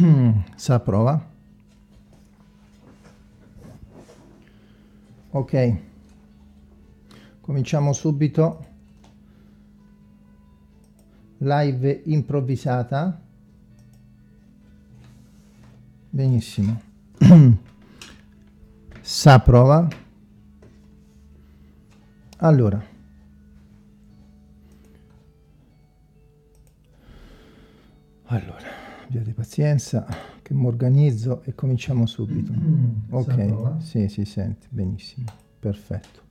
sa prova. Ok. Cominciamo subito. Live improvvisata. Benissimo. Sa prova. Allora. Allora abbiate pazienza che mi organizzo e cominciamo subito. Mm, ok. Sì si sente. Benissimo. Perfetto.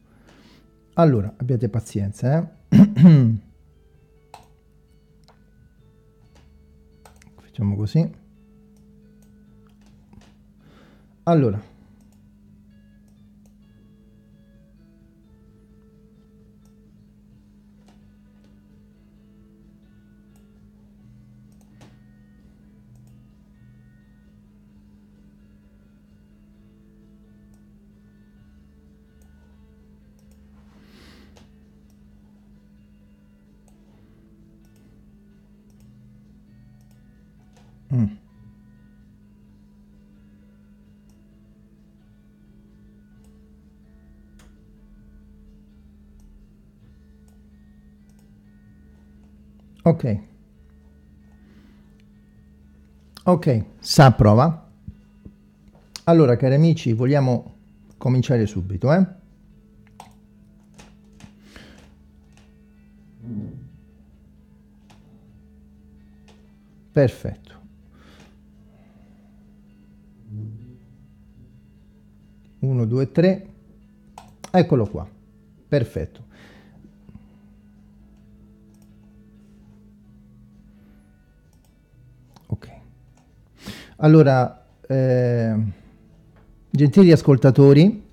Allora abbiate pazienza eh? facciamo così. Allora Ok. Ok, sa prova. Allora, cari amici, vogliamo cominciare subito, eh? Perfetto. 1, 2, 3, eccolo qua, perfetto. Allora, eh, gentili ascoltatori,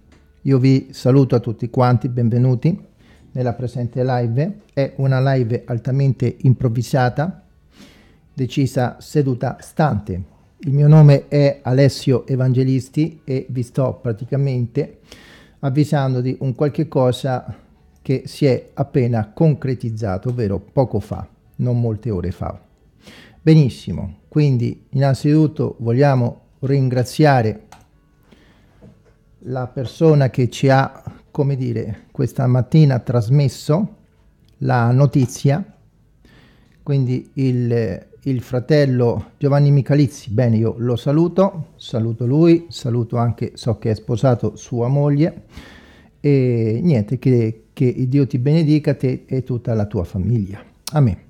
io vi saluto a tutti quanti, benvenuti nella presente live. È una live altamente improvvisata, decisa seduta stante il mio nome è Alessio Evangelisti e vi sto praticamente avvisando di un qualche cosa che si è appena concretizzato, ovvero poco fa, non molte ore fa. Benissimo, quindi innanzitutto vogliamo ringraziare la persona che ci ha, come dire, questa mattina trasmesso la notizia, quindi il il fratello Giovanni Michalizzi, bene io lo saluto, saluto lui, saluto anche, so che è sposato sua moglie e niente, che, che Dio ti benedica te e tutta la tua famiglia. Amen.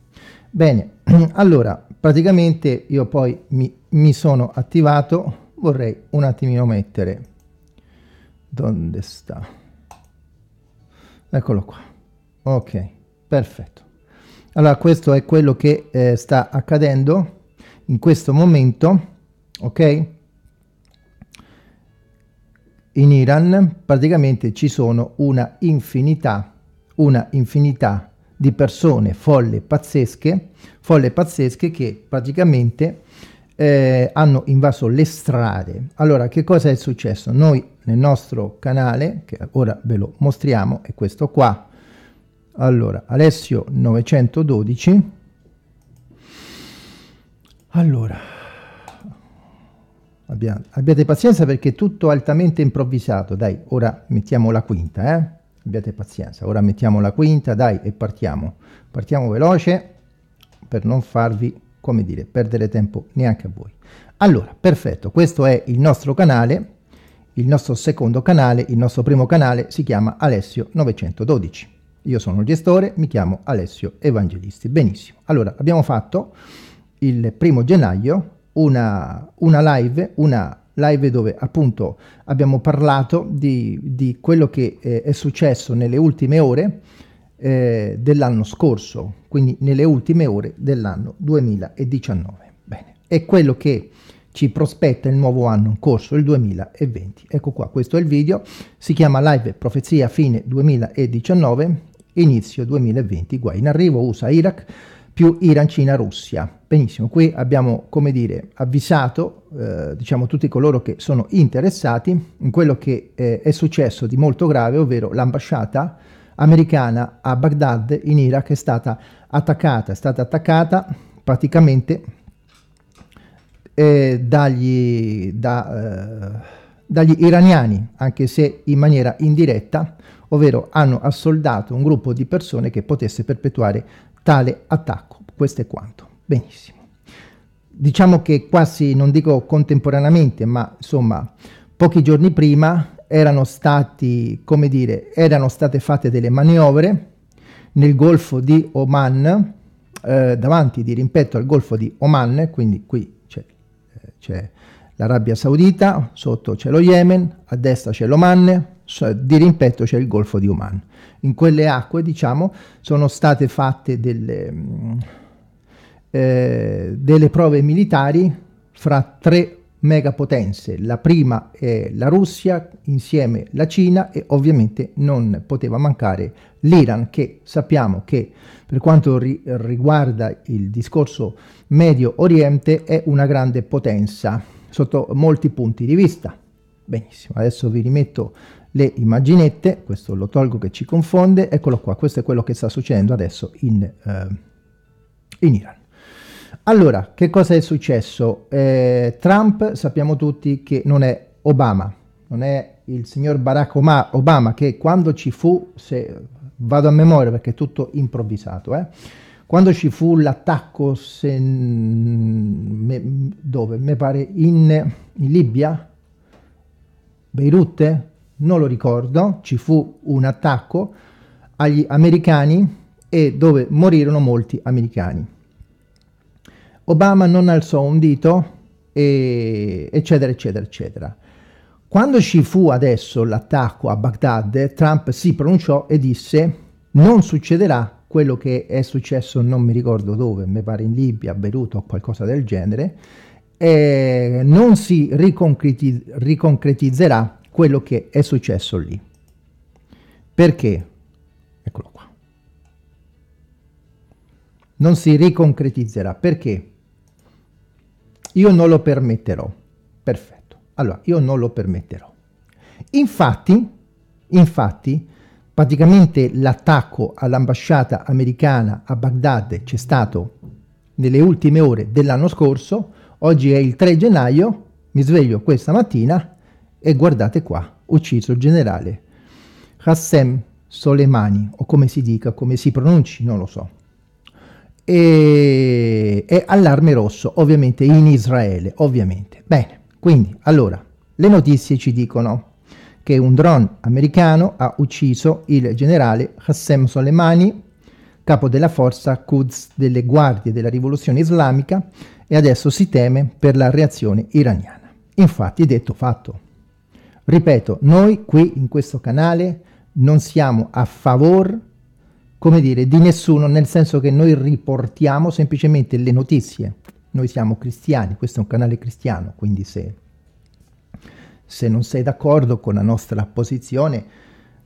Bene, allora praticamente io poi mi, mi sono attivato, vorrei un attimino mettere, dove sta? Eccolo qua, ok, perfetto. Allora questo è quello che eh, sta accadendo in questo momento, ok? In Iran praticamente ci sono una infinità, una infinità di persone folle pazzesche, folle pazzesche che praticamente eh, hanno invaso le strade. Allora, che cosa è successo? Noi nel nostro canale, che ora ve lo mostriamo, è questo qua, allora, Alessio 912. Allora, abbiate, pazienza perché è tutto altamente improvvisato. Dai, ora mettiamo la quinta, eh? Abbiate pazienza. Ora mettiamo la quinta, dai, e partiamo. Partiamo veloce per non farvi, come dire, perdere tempo neanche a voi. Allora, perfetto, questo è il nostro canale, il nostro secondo canale, il nostro primo canale si chiama Alessio 912. Io sono il gestore, mi chiamo Alessio Evangelisti. Benissimo. Allora, abbiamo fatto il primo gennaio una, una live, una live dove appunto abbiamo parlato di, di quello che eh, è successo nelle ultime ore eh, dell'anno scorso, quindi nelle ultime ore dell'anno 2019. Bene, è quello che ci prospetta il nuovo anno in corso, il 2020. Ecco qua, questo è il video, si chiama Live Profezia Fine 2019 inizio 2020, guai in arrivo USA Iraq più Iran Cina Russia. Benissimo, qui abbiamo come dire avvisato eh, diciamo tutti coloro che sono interessati in quello che eh, è successo di molto grave, ovvero l'ambasciata americana a Baghdad in Iraq è stata attaccata, è stata attaccata praticamente eh, dagli, da, eh, dagli iraniani, anche se in maniera indiretta, ovvero hanno assoldato un gruppo di persone che potesse perpetuare tale attacco. Questo è quanto. Benissimo. Diciamo che quasi, non dico contemporaneamente, ma insomma, pochi giorni prima erano stati, come dire, erano state fatte delle manovre nel Golfo di Oman, eh, davanti di rimpetto al Golfo di Oman, quindi qui c'è, eh, c'è l'Arabia Saudita, sotto c'è lo Yemen, a destra c'è l'Oman, di rimpetto c'è il Golfo di Oman. In quelle acque, diciamo, sono state fatte delle, mm, eh, delle prove militari fra tre megapotenze. La prima è la Russia, insieme la Cina e ovviamente non poteva mancare l'Iran che sappiamo che per quanto ri riguarda il discorso Medio Oriente è una grande potenza sotto molti punti di vista. Benissimo, adesso vi rimetto le immaginette, questo lo tolgo che ci confonde, eccolo qua, questo è quello che sta succedendo adesso in, eh, in Iran. Allora, che cosa è successo? Eh, Trump sappiamo tutti che non è Obama, non è il signor Barack Obama che quando ci fu, se vado a memoria perché è tutto improvvisato, eh, quando ci fu l'attacco, dove? Mi pare in, in Libia, Beirut, non lo ricordo, ci fu un attacco agli americani e dove morirono molti americani. Obama non alzò un dito, e, eccetera, eccetera, eccetera. Quando ci fu adesso l'attacco a Baghdad, Trump si pronunciò e disse non succederà quello che è successo non mi ricordo dove, mi pare in Libia, a Beirut o qualcosa del genere, non si riconcretiz riconcretizzerà quello che è successo lì. Perché? Eccolo qua. Non si riconcretizzerà. Perché? Io non lo permetterò. Perfetto. Allora, io non lo permetterò. Infatti, infatti, praticamente l'attacco all'ambasciata americana a Baghdad c'è stato nelle ultime ore dell'anno scorso, oggi è il 3 gennaio, mi sveglio questa mattina e guardate qua, ucciso il generale Qassem Soleimani, o come si dica, come si pronunci, non lo so e, e allarme rosso ovviamente in Israele, ovviamente. Bene, quindi allora le notizie ci dicono che un drone americano ha ucciso il generale Qassem Soleimani, capo della forza Quds delle guardie della rivoluzione islamica e adesso si teme per la reazione iraniana. Infatti detto fatto. Ripeto, noi qui in questo canale non siamo a favore come dire, di nessuno, nel senso che noi riportiamo semplicemente le notizie. Noi siamo cristiani, questo è un canale cristiano, quindi se, se non sei d'accordo con la nostra posizione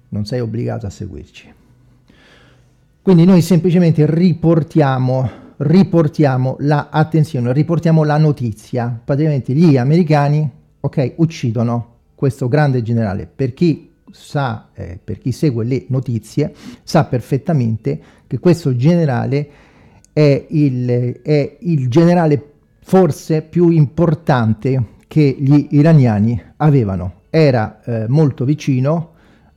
non sei obbligato a seguirci. Quindi noi semplicemente riportiamo, riportiamo la attenzione, riportiamo la notizia. Praticamente gli americani, ok, uccidono questo grande generale. Per chi sa, eh, per chi segue le notizie, sa perfettamente che questo generale è il, è il generale forse più importante che gli iraniani avevano. Era eh, molto vicino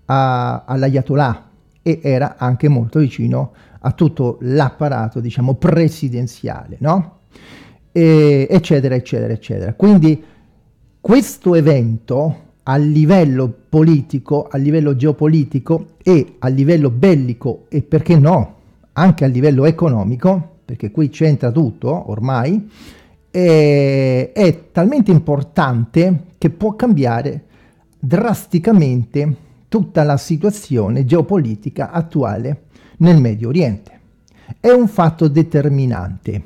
all'Ayatollah e era anche molto vicino a tutto l'apparato, diciamo, presidenziale, no? E, eccetera, eccetera, eccetera. Quindi questo evento a livello politico, a livello geopolitico e a livello bellico e perché no, anche a livello economico, perché qui c'entra tutto ormai, è, è talmente importante che può cambiare drasticamente tutta la situazione geopolitica attuale nel Medio Oriente. È un fatto determinante.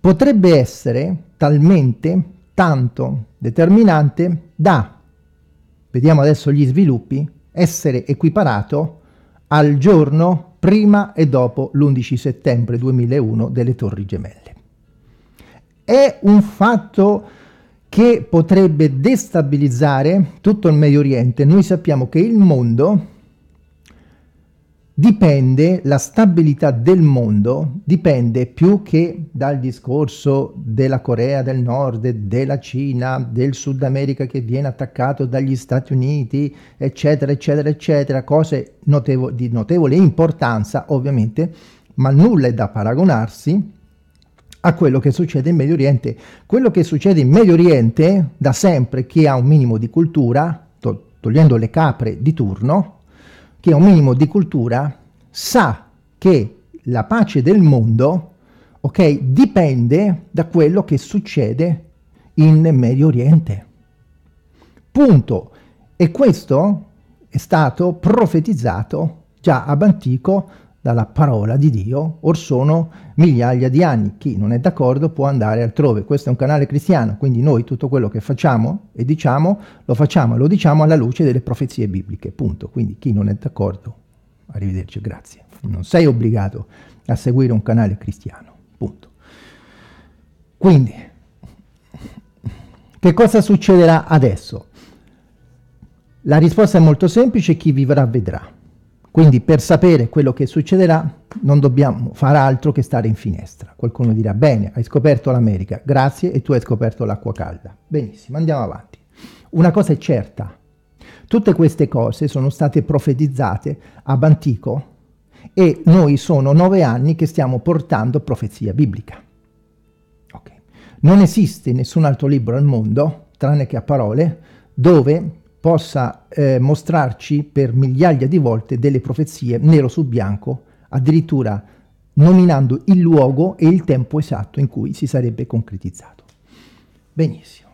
Potrebbe essere talmente tanto determinante da vediamo adesso gli sviluppi, essere equiparato al giorno prima e dopo l'11 settembre 2001 delle Torri Gemelle. È un fatto che potrebbe destabilizzare tutto il Medio Oriente. Noi sappiamo che il mondo dipende, la stabilità del mondo dipende più che dal discorso della Corea del Nord, della Cina, del Sud America che viene attaccato dagli Stati Uniti, eccetera, eccetera, eccetera, cose notevo di notevole importanza ovviamente, ma nulla è da paragonarsi a quello che succede in Medio Oriente. Quello che succede in Medio Oriente, da sempre, chi ha un minimo di cultura, to togliendo le capre di turno, chi ha un minimo di cultura sa che la pace del mondo, ok, dipende da quello che succede in Medio Oriente. Punto. E questo è stato profetizzato già ab antico dalla parola di Dio, or sono migliaia di anni. Chi non è d'accordo può andare altrove. Questo è un canale cristiano, quindi noi tutto quello che facciamo e diciamo, lo facciamo e lo diciamo alla luce delle profezie bibliche, punto. Quindi chi non è d'accordo, arrivederci, grazie. Non sei obbligato a seguire un canale cristiano, punto. Quindi, che cosa succederà adesso? La risposta è molto semplice, chi vivrà vedrà. Quindi per sapere quello che succederà non dobbiamo fare altro che stare in finestra. Qualcuno dirà, bene, hai scoperto l'America, grazie, e tu hai scoperto l'acqua calda. Benissimo, andiamo avanti. Una cosa è certa, tutte queste cose sono state profetizzate ab antico e noi sono nove anni che stiamo portando profezia biblica. Okay. Non esiste nessun altro libro al mondo, tranne che a parole, dove possa eh, mostrarci per migliaia di volte delle profezie nero su bianco, addirittura nominando il luogo e il tempo esatto in cui si sarebbe concretizzato. Benissimo.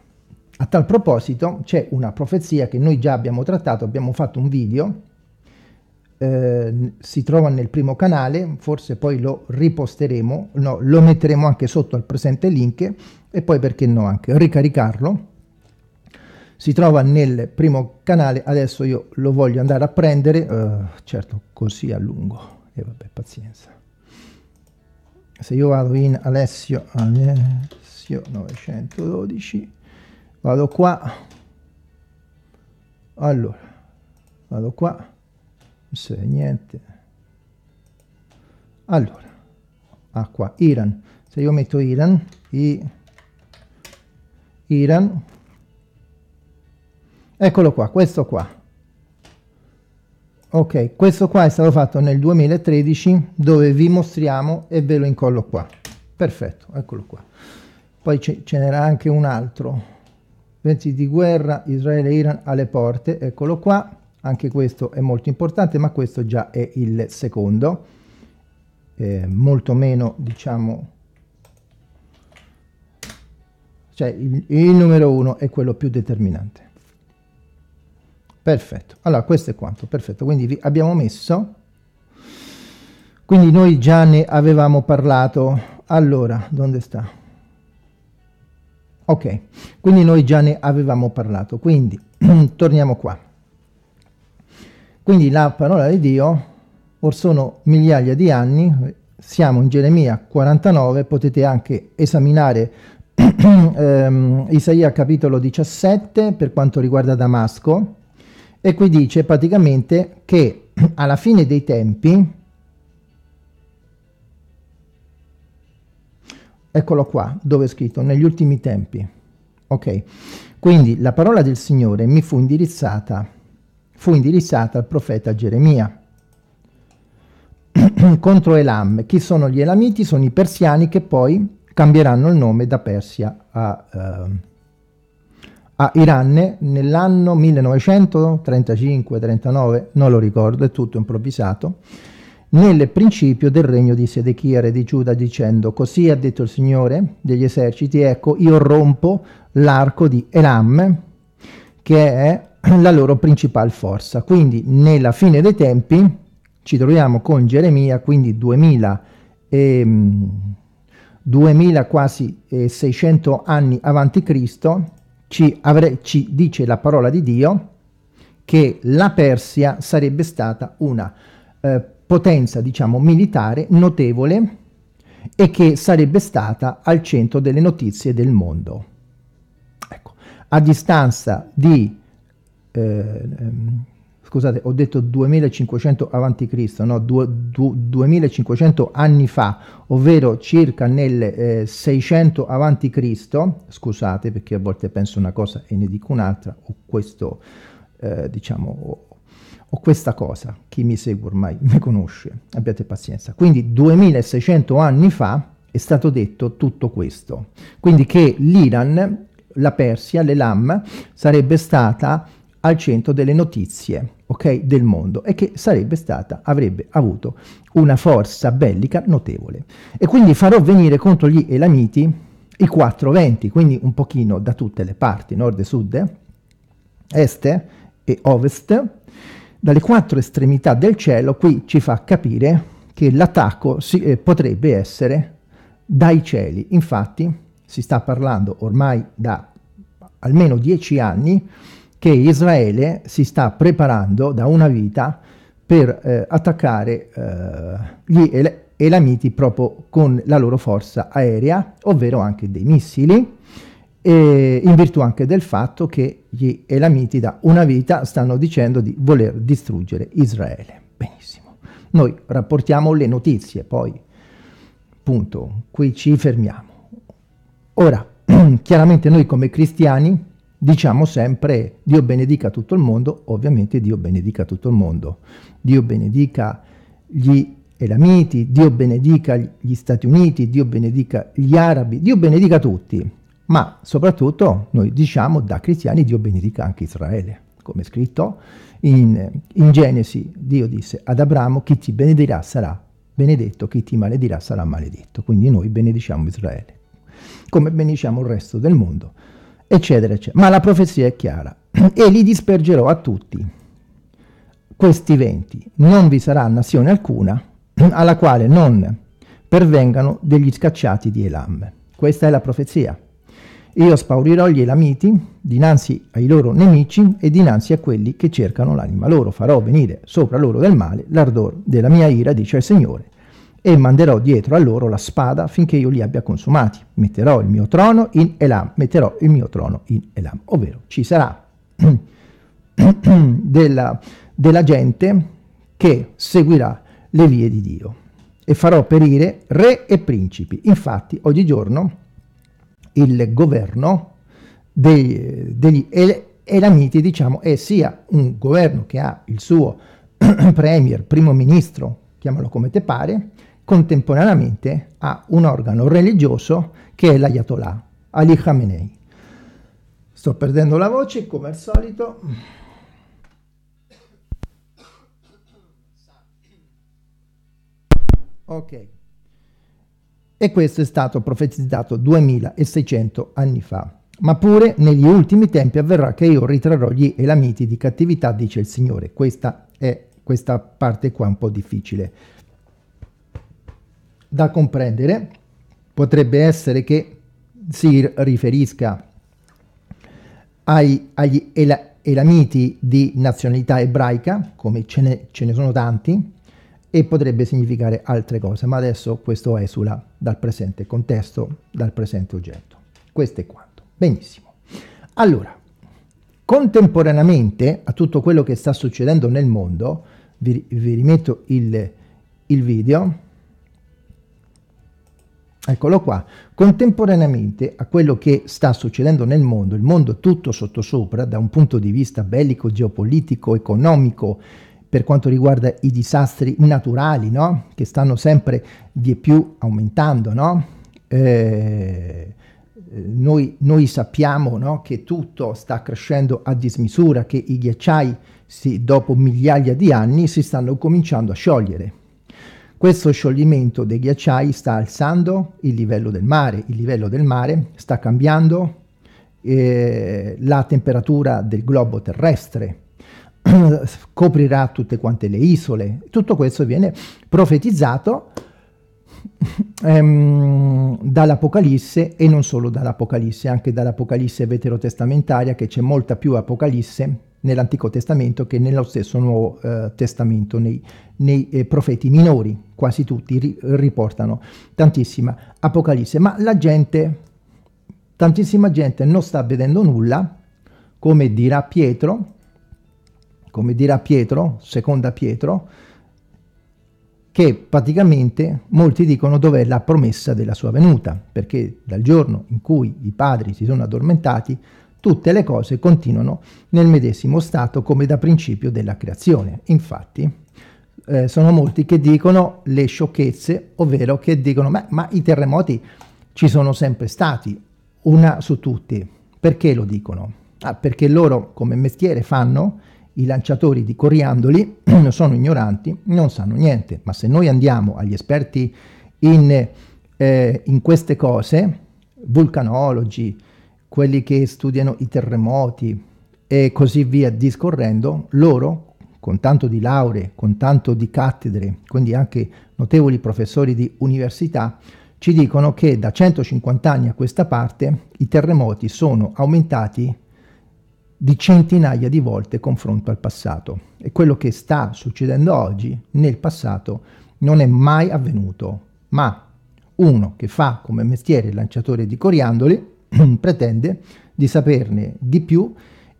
A tal proposito c'è una profezia che noi già abbiamo trattato, abbiamo fatto un video, eh, si trova nel primo canale, forse poi lo riposteremo, no, lo metteremo anche sotto al presente link e poi perché no anche ricaricarlo si trova nel primo canale, adesso io lo voglio andare a prendere, uh, certo così a lungo, e vabbè pazienza. Se io vado in Alessio, Alessio 912, vado qua, allora, vado qua, non serve niente, allora, ah qua, Iran, se io metto Iran, i, Iran, Eccolo qua, questo qua. Ok, questo qua è stato fatto nel 2013 dove vi mostriamo e ve lo incollo qua. Perfetto, eccolo qua. Poi ce, ce n'era anche un altro. Venti di guerra, Israele e Iran alle porte, eccolo qua. Anche questo è molto importante, ma questo già è il secondo. Eh, molto meno, diciamo, cioè il, il numero uno è quello più determinante. Perfetto, allora questo è quanto, perfetto, quindi vi abbiamo messo, quindi noi già ne avevamo parlato, allora, dove sta? Ok, quindi noi già ne avevamo parlato, quindi torniamo qua. Quindi la parola di Dio, or sono migliaia di anni, siamo in Geremia 49, potete anche esaminare ehm, Isaia capitolo 17 per quanto riguarda Damasco, e qui dice praticamente che alla fine dei tempi, eccolo qua, dove è scritto, negli ultimi tempi, ok? Quindi la parola del Signore mi fu indirizzata, fu indirizzata al profeta Geremia contro Elam. Chi sono gli Elamiti? Sono i persiani che poi cambieranno il nome da Persia a... Uh, a Iran nell'anno 1935-39, non lo ricordo, è tutto improvvisato, nel principio del regno di Sedechia, re di Giuda, dicendo, così ha detto il Signore degli eserciti, ecco, io rompo l'arco di Elam, che è la loro principale forza. Quindi nella fine dei tempi ci troviamo con Geremia, quindi 2000 e, 2000 quasi 600 anni avanti Cristo, ci, avre, ci dice la parola di Dio che la Persia sarebbe stata una eh, potenza, diciamo, militare notevole e che sarebbe stata al centro delle notizie del mondo. Ecco, a distanza di, eh, scusate, ho detto 2500 avanti Cristo, no, du, du, 2500 anni fa, ovvero circa nel eh, 600 avanti Cristo, scusate perché a volte penso una cosa e ne dico un'altra, o questo, eh, diciamo, o questa cosa, chi mi segue ormai mi conosce, abbiate pazienza. Quindi 2600 anni fa è stato detto tutto questo. Quindi che l'Iran, la Persia, l'Elam sarebbe stata al centro delle notizie okay, del mondo e che sarebbe stata, avrebbe avuto una forza bellica notevole. E quindi farò venire contro gli Elamiti i quattro venti, quindi un pochino da tutte le parti, nord e sud, est e ovest, dalle quattro estremità del cielo, qui ci fa capire che l'attacco eh, potrebbe essere dai cieli. Infatti si sta parlando ormai da almeno dieci anni che Israele si sta preparando da una vita per eh, attaccare eh, gli El Elamiti proprio con la loro forza aerea, ovvero anche dei missili, in virtù anche del fatto che gli Elamiti da una vita stanno dicendo di voler distruggere Israele. Benissimo. Noi rapportiamo le notizie, poi punto, qui ci fermiamo. Ora, chiaramente noi come cristiani diciamo sempre Dio benedica tutto il mondo, ovviamente Dio benedica tutto il mondo, Dio benedica gli Elamiti, Dio benedica gli Stati Uniti, Dio benedica gli arabi, Dio benedica tutti, ma soprattutto noi diciamo da cristiani Dio benedica anche Israele, come scritto in, in Genesi, Dio disse ad Abramo chi ti benedirà sarà benedetto, chi ti maledirà sarà maledetto, quindi noi benediciamo Israele, come benediciamo il resto del mondo eccetera, eccetera. Ma la profezia è chiara. E li dispergerò a tutti questi venti. Non vi sarà nazione alcuna alla quale non pervengano degli scacciati di Elam. Questa è la profezia. Io spaurirò gli Elamiti dinanzi ai loro nemici e dinanzi a quelli che cercano l'anima loro. Farò venire sopra loro del male l'ardor della mia ira, dice il Signore e manderò dietro a loro la spada finché io li abbia consumati. Metterò il mio trono in Elam, metterò il mio trono in Elam, ovvero ci sarà della, della gente che seguirà le vie di Dio e farò perire re e principi. Infatti oggigiorno il governo dei, degli Elamiti diciamo, è sia un governo che ha il suo premier, primo ministro, chiamalo come te pare, contemporaneamente a un organo religioso che è l'Ayatollah, Ali Khamenei. Sto perdendo la voce come al solito. Ok. E questo è stato profetizzato 2600 anni fa. Ma pure negli ultimi tempi avverrà che io ritrarrò gli Elamiti di cattività, dice il Signore. Questa è questa parte qua un po' difficile da comprendere potrebbe essere che si riferisca ai, agli ela, elamiti di nazionalità ebraica, come ce ne, ce ne sono tanti, e potrebbe significare altre cose, ma adesso questo esula dal presente contesto, dal presente oggetto. Questo è quanto. Benissimo. Allora, contemporaneamente a tutto quello che sta succedendo nel mondo, vi, vi rimetto il, il video, Eccolo qua. Contemporaneamente a quello che sta succedendo nel mondo, il mondo tutto sottosopra, da un punto di vista bellico, geopolitico, economico, per quanto riguarda i disastri naturali, no? che stanno sempre di più aumentando, no? eh, noi, noi, sappiamo no? che tutto sta crescendo a dismisura, che i ghiacciai si, dopo migliaia di anni si stanno cominciando a sciogliere. Questo scioglimento dei ghiacciai sta alzando il livello del mare, il livello del mare sta cambiando eh, la temperatura del globo terrestre, coprirà tutte quante le isole. Tutto questo viene profetizzato ehm, dall'Apocalisse e non solo dall'Apocalisse, anche dall'Apocalisse veterotestamentaria che c'è molta più Apocalisse nell'Antico Testamento che nello stesso Nuovo eh, Testamento, nei, nei eh, profeti minori, quasi tutti ri, riportano tantissima Apocalisse, ma la gente, tantissima gente non sta vedendo nulla, come dirà Pietro, come dirà Pietro, seconda Pietro, che praticamente molti dicono dov'è la promessa della sua venuta, perché dal giorno in cui i padri si sono addormentati, tutte le cose continuano nel medesimo stato come da principio della creazione. Infatti, eh, sono molti che dicono le sciocchezze, ovvero che dicono ma, ma i terremoti ci sono sempre stati, una su tutti. Perché lo dicono? Ah, perché loro come mestiere fanno i lanciatori di coriandoli, sono ignoranti, non sanno niente, ma se noi andiamo agli esperti in, eh, in queste cose, vulcanologi, quelli che studiano i terremoti e così via discorrendo, loro con tanto di lauree, con tanto di cattedre, quindi anche notevoli professori di università, ci dicono che da 150 anni a questa parte i terremoti sono aumentati di centinaia di volte confronto al passato. E quello che sta succedendo oggi, nel passato, non è mai avvenuto, ma uno che fa come mestiere lanciatore di coriandoli pretende di saperne di più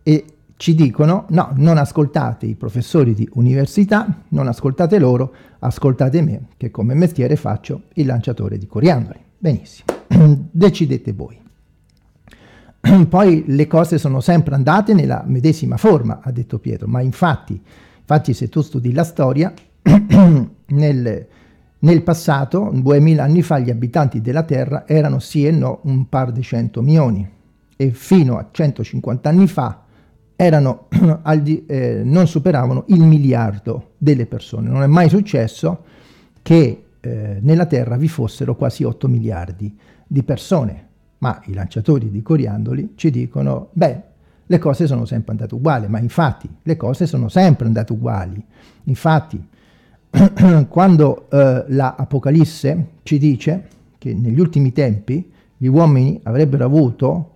e ci dicono no, non ascoltate i professori di università, non ascoltate loro, ascoltate me che come mestiere faccio il lanciatore di coriandoli. Benissimo, decidete voi. Poi le cose sono sempre andate nella medesima forma, ha detto Pietro, ma infatti, infatti se tu studi la storia, nel, nel passato, 2000 anni fa, gli abitanti della Terra erano sì e no un par di cento milioni e fino a 150 anni fa erano, eh, non superavano il miliardo delle persone. Non è mai successo che eh, nella Terra vi fossero quasi 8 miliardi di persone ma i lanciatori di coriandoli ci dicono, beh, le cose sono sempre andate uguali, ma infatti le cose sono sempre andate uguali. Infatti, quando eh, la Apocalisse ci dice che negli ultimi tempi gli uomini avrebbero avuto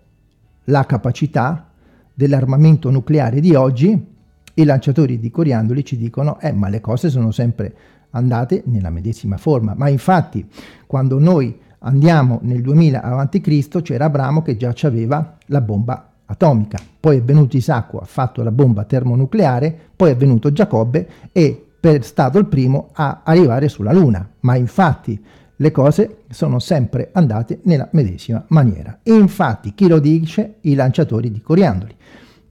la capacità dell'armamento nucleare di oggi, i lanciatori di coriandoli ci dicono, eh, ma le cose sono sempre andate nella medesima forma. Ma infatti, quando noi Andiamo nel 2000 a.C., c'era Abramo che già aveva la bomba atomica. Poi è venuto Isacco, ha fatto la bomba termonucleare, poi è venuto Giacobbe e è stato il primo a arrivare sulla Luna. Ma infatti le cose sono sempre andate nella medesima maniera. Infatti chi lo dice? I lanciatori di coriandoli.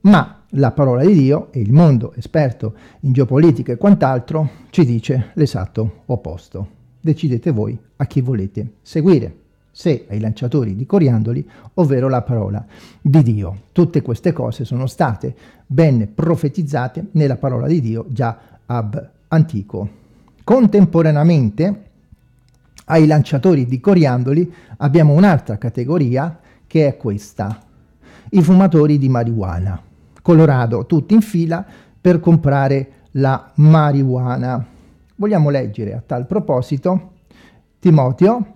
Ma la parola di Dio e il mondo esperto in geopolitica e quant'altro ci dice l'esatto opposto decidete voi a chi volete seguire, se ai lanciatori di coriandoli, ovvero la parola di Dio. Tutte queste cose sono state ben profetizzate nella parola di Dio già ab antico. Contemporaneamente ai lanciatori di coriandoli abbiamo un'altra categoria che è questa, i fumatori di marijuana. Colorado, tutti in fila per comprare la marijuana. Vogliamo leggere a tal proposito Timoteo,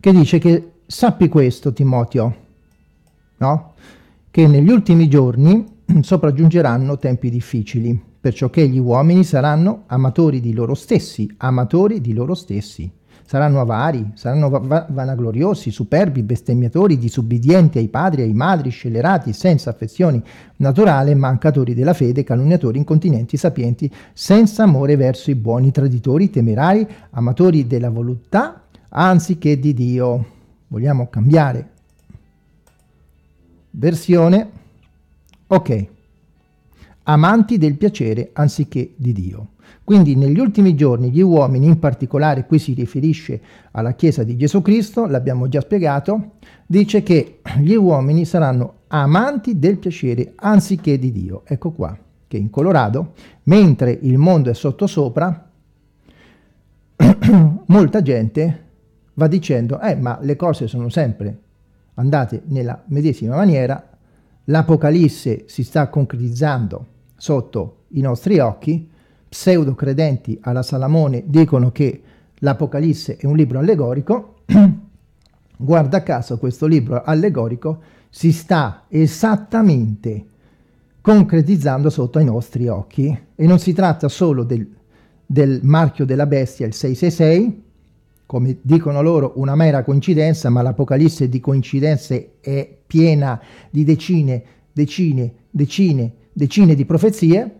che dice che sappi questo Timoteo, no? Che negli ultimi giorni sopraggiungeranno tempi difficili, perciò che gli uomini saranno amatori di loro stessi, amatori di loro stessi saranno avari, saranno va vanagloriosi, superbi, bestemmiatori, disubbidienti ai padri ai madri, scellerati, senza affezioni naturale, mancatori della fede, calunniatori, incontinenti, sapienti, senza amore verso i buoni, traditori, temerari, amatori della volontà, anziché di Dio. Vogliamo cambiare versione? Ok. Amanti del piacere anziché di Dio. Quindi negli ultimi giorni gli uomini, in particolare qui si riferisce alla Chiesa di Gesù Cristo, l'abbiamo già spiegato, dice che gli uomini saranno amanti del piacere anziché di Dio. Ecco qua, che in Colorado, mentre il mondo è sottosopra, molta gente va dicendo, eh ma le cose sono sempre andate nella medesima maniera, l'Apocalisse si sta concretizzando sotto i nostri occhi, pseudo credenti alla Salamone dicono che l'Apocalisse è un libro allegorico, guarda caso questo libro allegorico si sta esattamente concretizzando sotto ai nostri occhi e non si tratta solo del, del marchio della bestia, il 666, come dicono loro, una mera coincidenza, ma l'Apocalisse di coincidenze è piena di decine, decine, decine, decine di profezie,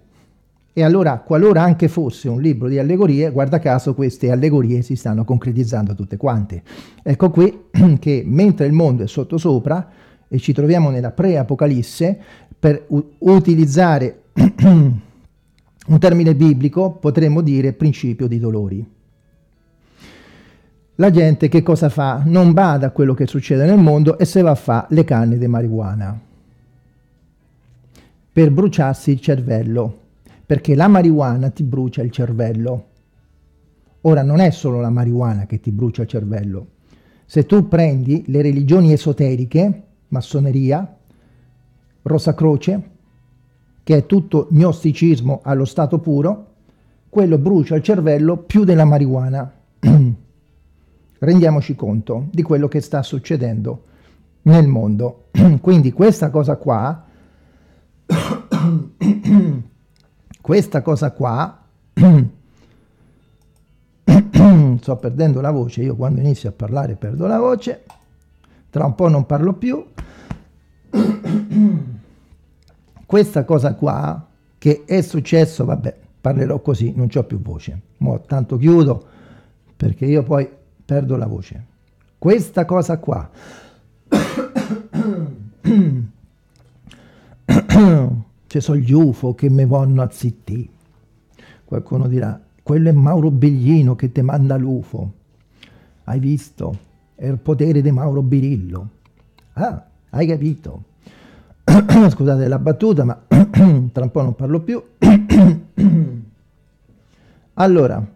e allora, qualora anche fosse un libro di allegorie, guarda caso queste allegorie si stanno concretizzando tutte quante. Ecco qui che mentre il mondo è sottosopra, e ci troviamo nella pre-apocalisse, per utilizzare un termine biblico potremmo dire principio di dolori. La gente che cosa fa? Non bada a quello che succede nel mondo e se va a fare le canne di marijuana per bruciarsi il cervello perché la marijuana ti brucia il cervello. Ora non è solo la marijuana che ti brucia il cervello. Se tu prendi le religioni esoteriche, massoneria, Rosa Croce, che è tutto gnosticismo allo stato puro, quello brucia il cervello più della marijuana. Rendiamoci conto di quello che sta succedendo nel mondo. Quindi questa cosa qua questa cosa qua sto perdendo la voce io quando inizio a parlare perdo la voce tra un po' non parlo più questa cosa qua che è successo vabbè parlerò così non ho più voce Mo tanto chiudo perché io poi perdo la voce questa cosa qua ci sono gli UFO che mi vanno a zittire. Qualcuno dirà, quello è Mauro Biglino che ti manda l'UFO. Hai visto? È il potere di Mauro Birillo. Ah, hai capito? Scusate la battuta, ma tra un po' non parlo più. allora,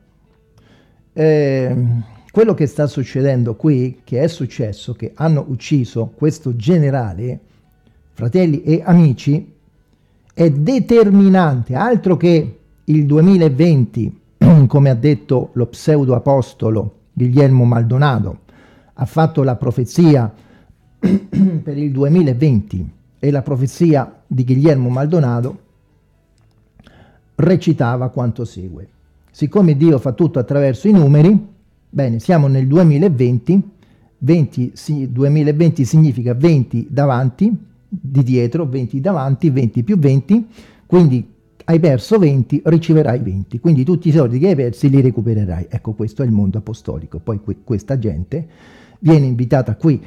eh, quello che sta succedendo qui, che è successo, che hanno ucciso questo generale, fratelli e amici, è determinante, altro che il 2020, come ha detto lo pseudo apostolo Guglielmo Maldonado, ha fatto la profezia per il 2020 e la profezia di Guglielmo Maldonado recitava quanto segue. Siccome Dio fa tutto attraverso i numeri, bene, siamo nel 2020, 20, sì, 2020 significa 20 davanti, di dietro, 20 davanti, 20 più 20, quindi hai perso 20, riceverai 20, quindi tutti i soldi che hai persi li recupererai. Ecco, questo è il mondo apostolico. Poi que questa gente viene invitata qui,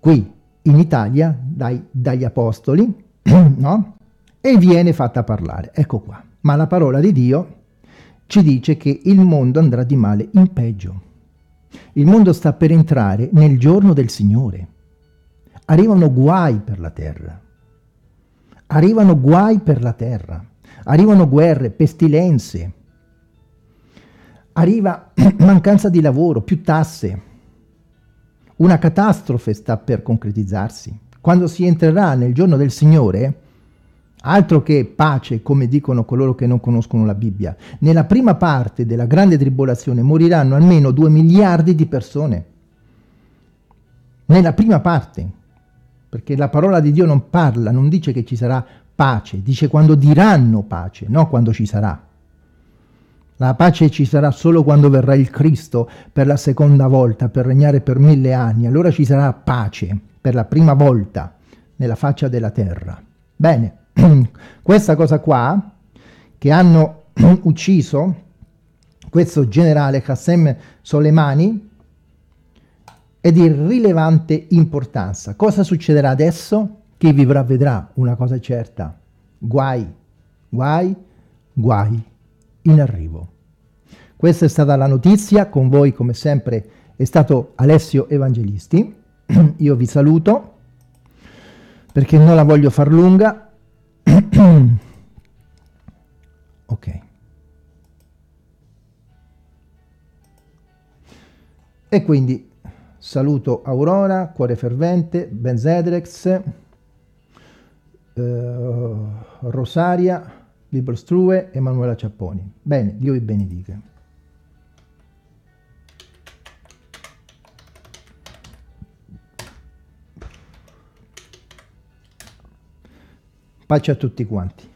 qui in Italia dai, dagli apostoli, no? E viene fatta parlare. Ecco qua. Ma la parola di Dio ci dice che il mondo andrà di male in peggio. Il mondo sta per entrare nel giorno del Signore arrivano guai per la terra. Arrivano guai per la terra. Arrivano guerre, pestilenze. Arriva mancanza di lavoro, più tasse. Una catastrofe sta per concretizzarsi. Quando si entrerà nel giorno del Signore, altro che pace, come dicono coloro che non conoscono la Bibbia, nella prima parte della grande tribolazione moriranno almeno due miliardi di persone. Nella prima parte perché la parola di Dio non parla, non dice che ci sarà pace, dice quando diranno pace, non quando ci sarà. La pace ci sarà solo quando verrà il Cristo per la seconda volta, per regnare per mille anni. Allora ci sarà pace per la prima volta nella faccia della terra. Bene, questa cosa qua, che hanno ucciso questo generale Qassem Soleimani, è di rilevante importanza. Cosa succederà adesso? Chi vivrà vedrà una cosa certa. Guai, guai, guai in arrivo. Questa è stata la notizia, con voi come sempre è stato Alessio Evangelisti. Io vi saluto perché non la voglio far lunga. ok. E quindi Saluto Aurora, Cuore Fervente, Benzedrex, eh, Rosaria, Libro Strue, Emanuela Ciapponi. Bene, Dio vi benedica. Pace a tutti quanti.